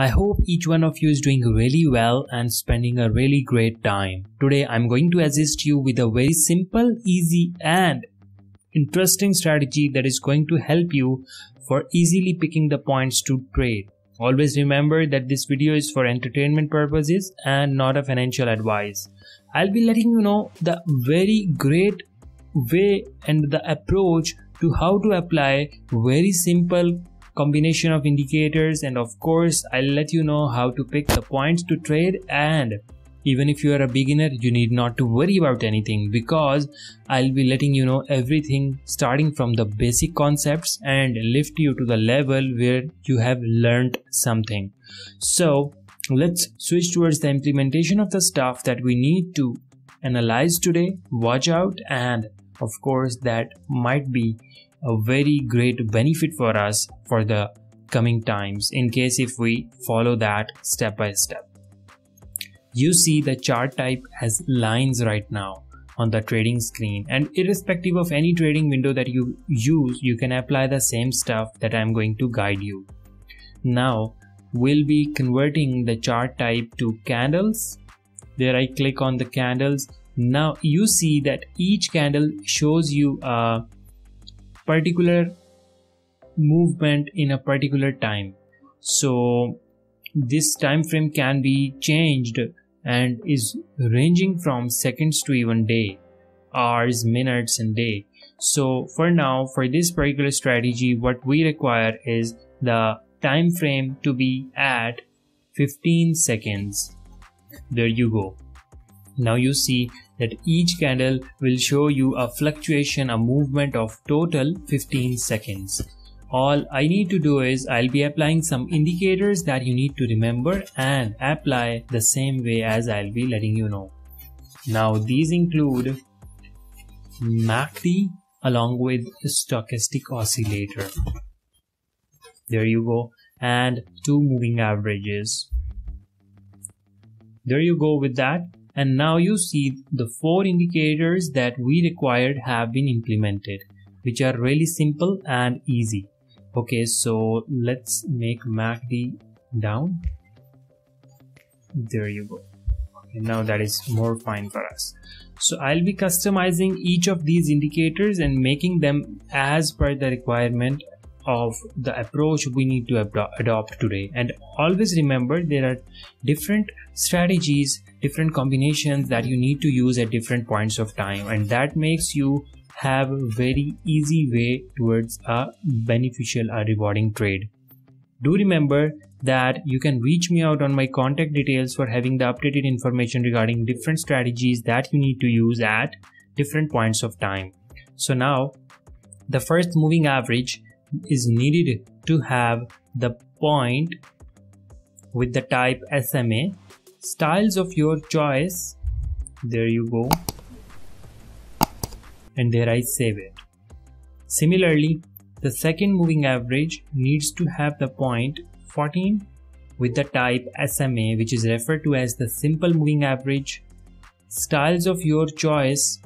I hope each one of you is doing really well and spending a really great time. Today I'm going to assist you with a very simple, easy and interesting strategy that is going to help you for easily picking the points to trade. Always remember that this video is for entertainment purposes and not a financial advice. I'll be letting you know the very great way and the approach to how to apply very simple combination of indicators and of course I'll let you know how to pick the points to trade. And even if you are a beginner you need not to worry about anything because I'll be letting you know everything starting from the basic concepts and lift you to the level where you have learned something. So let's switch towards the implementation of the stuff that we need to analyze today, watch out. And of course that might be a very great benefit for us for the coming times in case if we follow that step by step. You see the chart type as lines right now on the trading screen and irrespective of any trading window that you use you can apply the same stuff that I'm going to guide you. Now we'll be converting the chart type to candles. There I click on the candles. Now you see that each candle shows you a particular movement in a particular time. So this time frame can be changed and is ranging from seconds to even day hours minutes and day. So for now for this particular strategy what we require is the time frame to be at 15 seconds. There you go. Now you see that each candle will show you a fluctuation, a movement of total 15 seconds. All I need to do is I'll be applying some indicators that you need to remember and apply the same way as I'll be letting you know. Now these include MACD along with stochastic oscillator. There you go. And two moving averages. There you go with that and now you see the four indicators that we required have been implemented which are really simple and easy. Okay so let's make MACD down. There you go. Okay now that is more fine for us. So I'll be customizing each of these indicators and making them as per the requirement of the approach we need to adopt today. And always remember there are different strategies different combinations that you need to use at different points of time. And that makes you have a very easy way towards a beneficial or rewarding trade. Do remember that you can reach me out on my contact details for having the updated information regarding different strategies that you need to use at different points of time. So now the first moving average is needed to have the point with the type SMA styles of your choice. There you go. And there I save it. Similarly the second moving average needs to have the point 14 with the type SMA which is referred to as the simple moving average. Styles of your choice.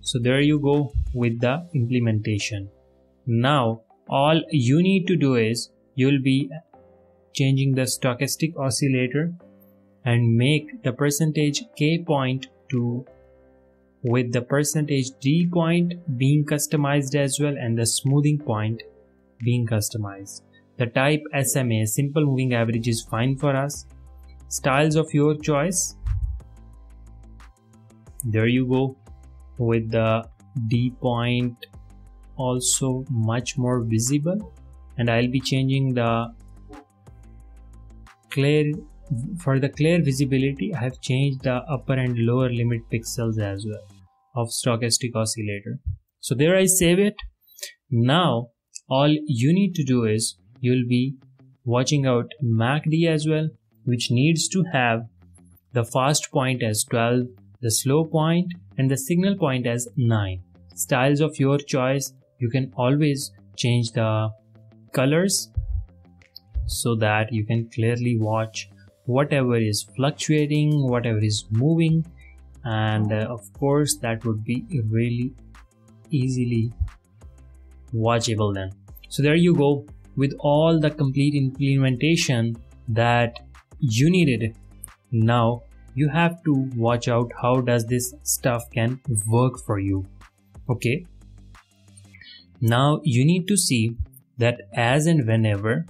So there you go with the implementation now all you need to do is you'll be changing the stochastic oscillator and make the percentage k point to with the percentage d point being customized as well and the smoothing point being customized. The type SMA simple moving average is fine for us. Styles of your choice. There you go with the D point also much more visible. And I'll be changing the clear for the clear visibility I have changed the upper and lower limit pixels as well of stochastic oscillator. So there I save it. Now all you need to do is you'll be watching out MACD as well which needs to have the fast point as 12 the slow point and the signal point as 9 styles of your choice you can always change the colors so that you can clearly watch whatever is fluctuating whatever is moving and uh, of course that would be really easily watchable then so there you go with all the complete implementation that you needed. Now you have to watch out how does this stuff can work for you. Okay. Now you need to see that as and whenever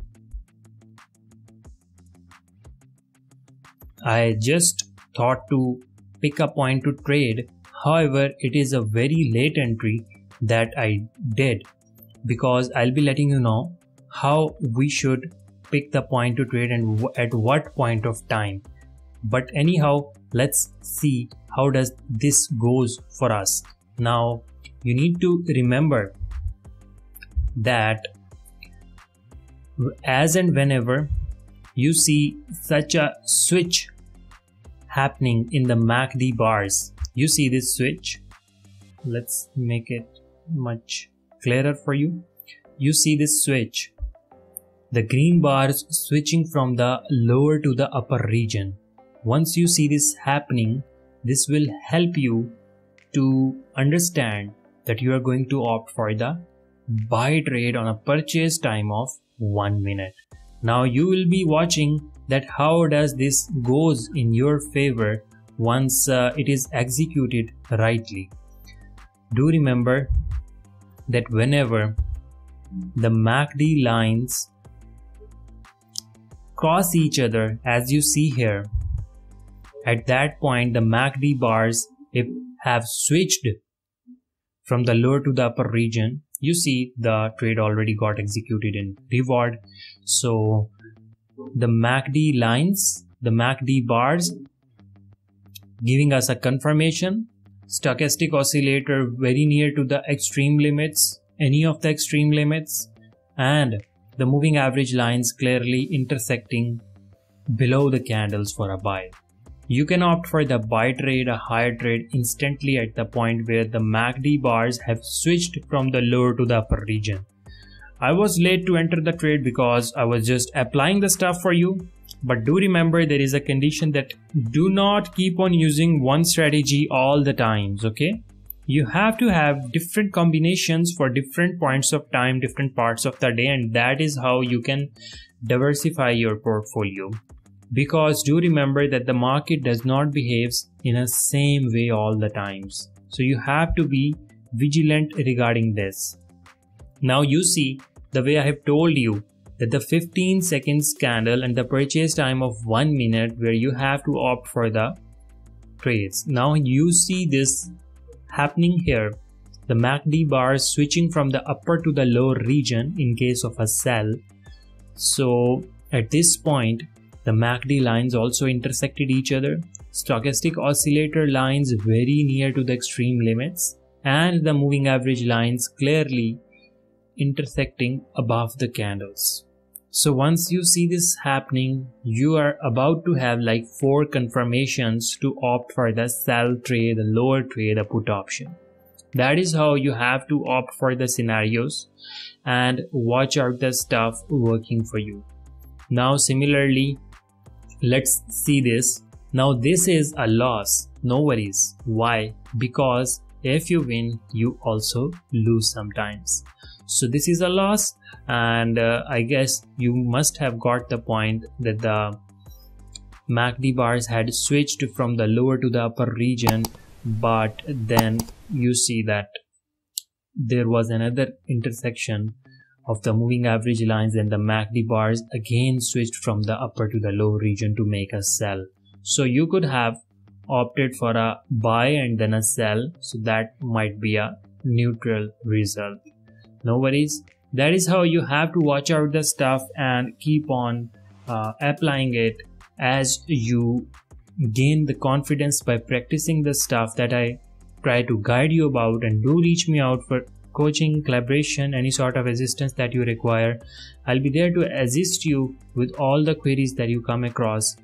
I just thought to pick a point to trade. However, it is a very late entry that I did because I'll be letting you know how we should pick the point to trade and at what point of time. But anyhow, let's see how does this goes for us. Now, you need to remember that as and whenever you see such a switch happening in the MACD bars. You see this switch. Let's make it much clearer for you. You see this switch. The green bars switching from the lower to the upper region. Once you see this happening, this will help you to understand that you are going to opt for the buy trade on a purchase time of 1 minute. Now you will be watching that how does this goes in your favor once uh, it is executed rightly. Do remember that whenever the MACD lines cross each other as you see here, at that point the MACD bars have switched from the lower to the upper region you see the trade already got executed in reward so the MACD lines, the MACD bars giving us a confirmation. Stochastic oscillator very near to the extreme limits, any of the extreme limits, and the moving average lines clearly intersecting below the candles for a buy. You can opt for the buy trade, a higher trade instantly at the point where the MACD bars have switched from the lower to the upper region. I was late to enter the trade because I was just applying the stuff for you. But do remember there is a condition that do not keep on using one strategy all the times, okay? You have to have different combinations for different points of time, different parts of the day, and that is how you can diversify your portfolio. Because do remember that the market does not behave in a same way all the times. So you have to be vigilant regarding this. Now you see the way I have told you that the 15 seconds candle and the purchase time of 1 minute where you have to opt for the trades. Now you see this happening here. The MACD bar switching from the upper to the lower region in case of a sell. So at this point, the MACD lines also intersected each other. Stochastic oscillator lines very near to the extreme limits and the moving average lines clearly intersecting above the candles. So once you see this happening, you are about to have like four confirmations to opt for the sell trade, the lower trade, the put option. That is how you have to opt for the scenarios and watch out the stuff working for you. Now similarly, let's see this. Now this is a loss. No worries. Why? Because if you win, you also lose sometimes so this is a loss and uh, i guess you must have got the point that the MACD bars had switched from the lower to the upper region but then you see that there was another intersection of the moving average lines and the MACD bars again switched from the upper to the lower region to make a sell so you could have opted for a buy and then a sell. So that might be a neutral result. No worries. That is how you have to watch out the stuff and keep on uh, applying it as you gain the confidence by practicing the stuff that i try to guide you about and do reach me out for coaching collaboration any sort of assistance that you require i'll be there to assist you with all the queries that you come across.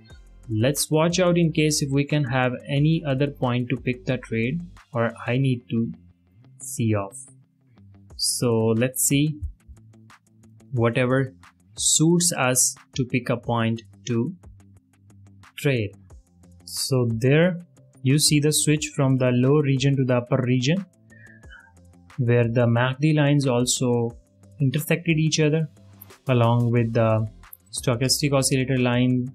Let's watch out in case if we can have any other point to pick the trade or i need to see off. So let's see whatever suits us to pick a point to trade. So there you see the switch from the low region to the upper region where the MACD lines also intersected each other along with the stochastic oscillator line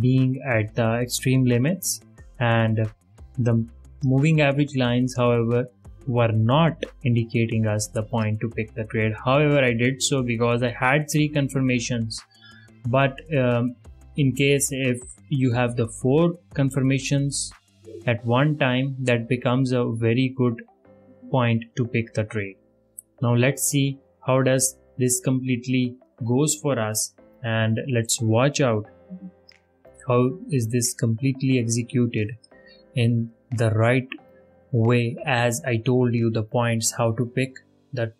being at the extreme limits and the moving average lines however were not indicating us the point to pick the trade. However i did so because i had three confirmations. But um, in case if you have the four confirmations at one time that becomes a very good point to pick the trade. Now let's see how does this completely goes for us and let's watch out how is this completely executed in the right way. As I told you the points how to pick the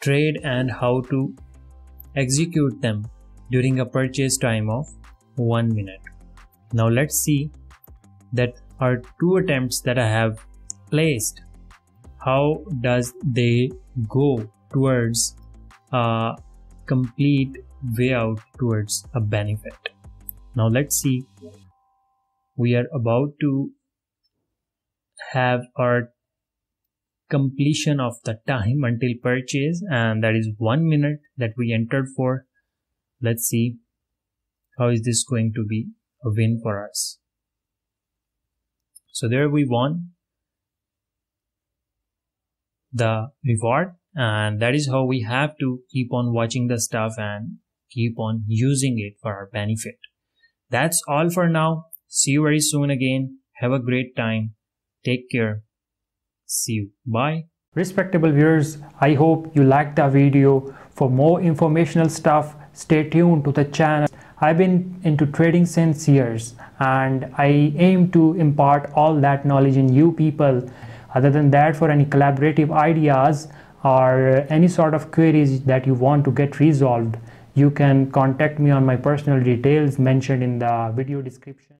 trade and how to execute them during a purchase time of one minute. Now let's see that are two attempts that I have placed how does they go towards a complete way out towards a benefit. Now let's see. We are about to have our completion of the time until purchase and that is one minute that we entered for. Let's see how is this going to be a win for us. So there we won the reward and that is how we have to keep on watching the stuff and keep on using it for our benefit that's all for now see you very soon again have a great time Take care. See you. Bye. Respectable viewers, I hope you liked the video. For more informational stuff, stay tuned to the channel. I've been into trading since years and I aim to impart all that knowledge in you people. Other than that, for any collaborative ideas or any sort of queries that you want to get resolved, you can contact me on my personal details mentioned in the video description.